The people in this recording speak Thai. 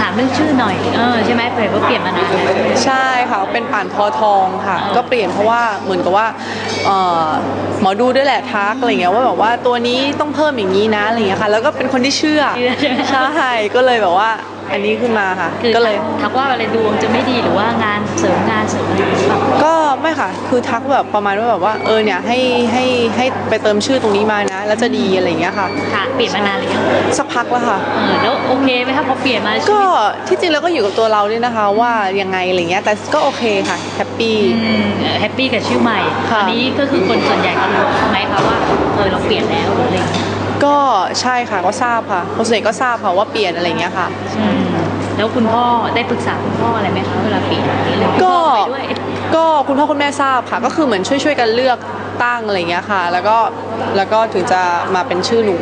ถามเรื่องชื่อหน่อย เออใช่ไหมเผยว่าเปลี่ยนมานานแล้วใช่ค่ะ เป็นป่านทอทองค่ะ ก็เปลี่ยนเพราะว่าเหมือนกับว่าเอ่อหมอดูด้วยแหละทักอะไรเงี้ยว่าแบบว่าตัวนี้ต้องเพิ่มอย่างนี้นะอะไรเงี้ยค่ะ แล้วก็เป็นคนที่เชื่อเชื่อใช่ไหมใช่ก็เลยแบบว่าอันนี้ขึ้นมาค่ะ คือก็เลยทักว่าอะไรดวงจะไม่ดีหรือว่างานเสริมงานเสริมอะไรหรือเปล่าก็ไม่ ค่ะ คือทักแบบประมาณว่าแบบว่าเออเนี่ยให้ให้ให้ไปเติมชื่อตรงนี้มานะ แล้วจะดีอะไรเงี้ยค่ะ ค่ะเปลี่ยนมานานหรือยังสักพักแล้วค่ะ เออแล้วโอเคไหมคะพอเปลี่ยนมาชีก็วิตที่จริงแล้วก็อยู่กับตัวเราด้วยนะคะ ว่ายังไงอะไรเงี้ยแต่ก็โอเคค่ะ happy happy กับชื่อใหม่ค่ะอันนี้ก็คือคนส่วนใหญ่ก็รู้ไหมคะว่าเออเราเปลี่ยนแล้วหรืออะไรอย่างเงี้ยก็ใช่ค่ะก็ทราบค่ะคนส่วนใหญ่ก็ทราบค่ะว่าเปลี่ยนอะไรเงี้ยค่ะอืมแล้วคุณพ่อได้ปรึกษาคุณพ่ออะไรไหมคะเวลาเปลี่ยนอะไรหรือคุณก็พ่อไปด้วยก็ คุณพ่อคุณแม่ทราบค่ะ ก็คือเหมือนช่วยๆกันเลือกตั้งอะไรเงี้ยค่ะ แล้วก็แล้วก็ถึงจะมาเป็นชื่อหนู